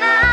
now.